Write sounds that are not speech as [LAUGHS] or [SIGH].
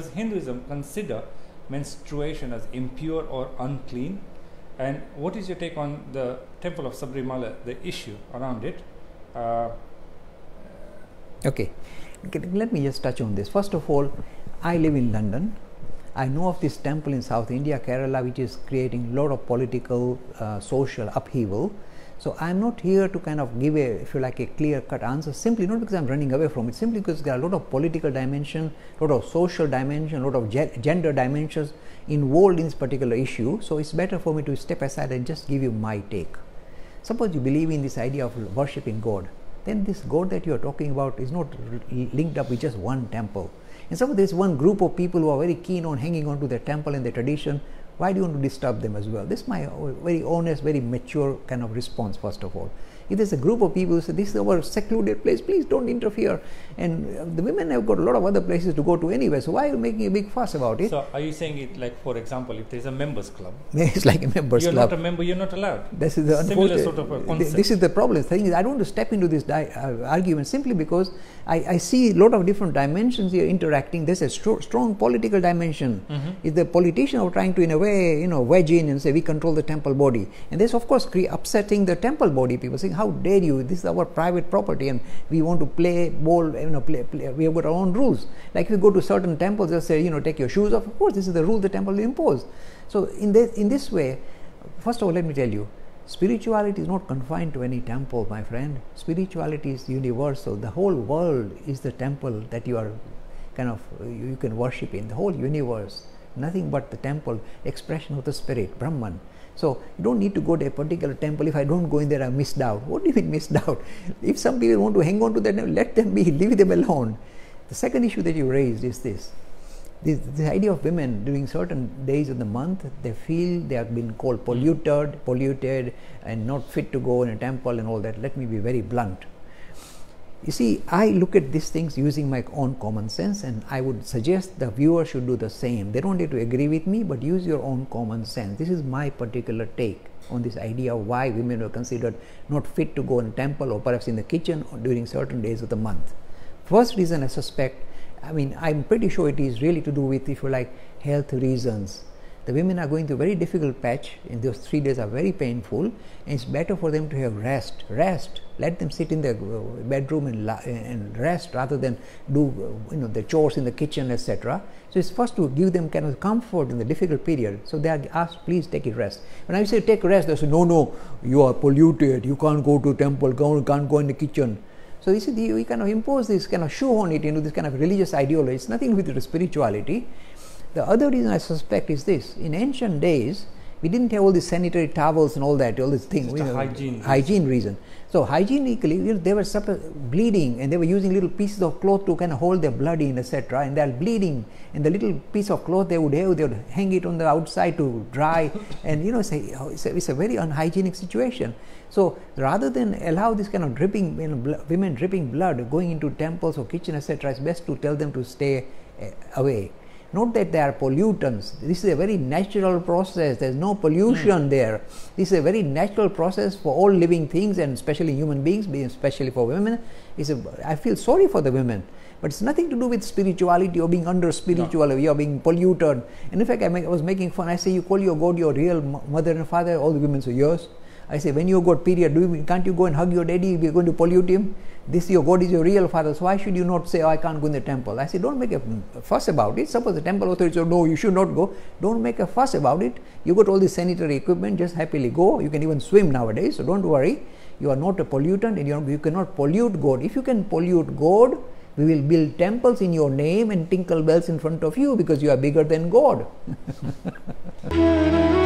does Hinduism consider menstruation as impure or unclean? And what is your take on the temple of Sabarimala, the issue around it? Uh, okay. okay, let me just touch on this. First of all, I live in London. I know of this temple in South India, Kerala, which is creating a lot of political, uh, social upheaval. So I'm not here to kind of give a, if you like, a clear-cut answer. Simply not because I'm running away from it. Simply because there are a lot of political dimension, a lot of social dimension, a lot of ge- gender dimensions involved in this particular issue. So it's better for me to step aside and just give you my take. Suppose you believe in this idea of worshipping God, then this God that you are talking about is not linked up with just one temple. And suppose there is one group of people who are very keen on hanging on to their temple and their tradition, why do you want to disturb them as well? This is my very honest, very mature kind of response, first of all. If there's a group of people who say, This is our secluded place, please don't interfere. And uh, the women have got a lot of other places to go to anyway, so why are you making a big fuss about it? So, are you saying it like, for example, if there's a members club? [LAUGHS] it's like a members you're club. You're not a member, you're not allowed. This is the similar sort of a concept. This is the problem. The thing is, I don't want to step into this di- uh, argument simply because I, I, see a lot of different dimensions here interacting. There's a stro- strong political dimension. Mm-hmm. If the politician are trying to, in a way, you know, wedge in and say we control the temple body, and this, of course, cre- upsetting the temple body. People saying, "How dare you? This is our private property, and we want to play ball. You know, play, play. we have got our own rules. Like if you go to certain temples, they say, you know, take your shoes off. Of course, this is the rule the temple will impose. So in this in this way, first of all, let me tell you, spirituality is not confined to any temple, my friend. Spirituality is universal. The whole world is the temple that you are kind of you can worship in. The whole universe, nothing but the temple, expression of the spirit, Brahman. So you don't need to go to a particular temple. If I don't go in there, I missed out. What do you mean missed [LAUGHS] out? If some people want to hang on to that, let them be. [LAUGHS] Leave them alone. The second issue that you raised is this. This, this idea of women during certain days of the month, they feel they have been called polluted, polluted, and not fit to go in a temple and all that. Let me be very blunt. You see, I look at these things using my own common sense, and I would suggest the viewer should do the same. They don't need to agree with me, but use your own common sense. This is my particular take on this idea of why women were considered not fit to go in temple or perhaps in the kitchen during certain days of the month. First reason I suspect, I mean, I'm pretty sure it is really to do with, if you like, health reasons the women are going through a very difficult patch and those three days are very painful and it's better for them to have rest rest. Let them sit in their uh, bedroom and, and rest rather than do uh, you know the chores in the kitchen etc so it's first to give them kind of comfort in the difficult period. So they are asked please take a rest. When i say take rest they say no no you are polluted. You can't go to temple can't go in the kitchen. So is the, we kind of impose this kind of shoehorn it into this kind of religious ideology. It's nothing with the spirituality the other reason I suspect is this in ancient days, we didn't have all these sanitary towels and all that, all these things. Hygiene. Hygiene reason. So hygienically, you know, they were bleeding and they were using little pieces of cloth to kind of hold their blood in, etc. And they are bleeding, and the little piece of cloth they would have, they would hang it on the outside to dry, [LAUGHS] and you know, it's a, it's a, it's a very unhygienic situation. So rather than allow this kind of dripping, you know, women dripping blood going into temples or kitchen, etc., it's best to tell them to stay uh, away. Not that they are pollutants. This is a very natural process. There is no pollution mm. there. This is a very natural process for all living things and especially human beings, especially for women. It's a, I feel sorry for the women. But it's nothing to do with spirituality or being under spiritual no. or you're being polluted. And in fact, I, make, I was making fun. I say, You call your God your real mother and father? All the women say, Yes. I say, when you got period, do you, can't you go and hug your daddy you're going to pollute him? This your God is your real father, so why should you not say, oh, I can't go in the temple? I say, don't make a fuss about it. Suppose the temple authority says, no, you should not go. Don't make a fuss about it. You got all this sanitary equipment, just happily go. You can even swim nowadays, so don't worry. You are not a pollutant and you cannot pollute God. If you can pollute God, we will build temples in your name and tinkle bells in front of you because you are bigger than God. [LAUGHS]